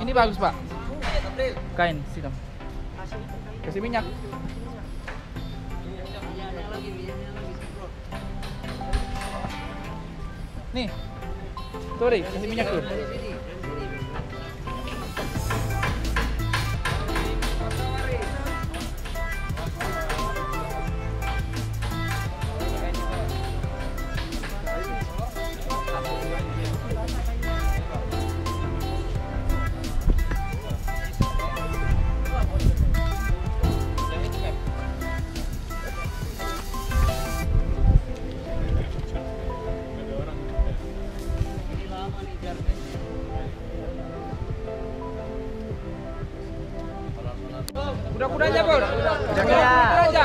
Ini bagus, Pak. Kain, sitam. Kasih minyak. Nih. Ri, kasih minyak tuh. Kuda-kuda aja, Bor. Kuda-kuda aja.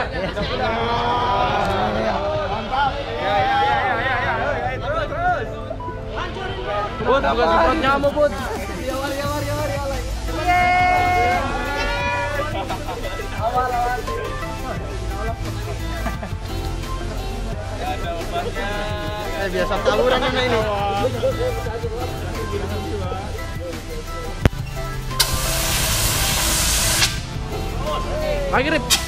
Bud, bukan semprot nyamuk, Bud. Eh, biasa tawuran ini. I gotta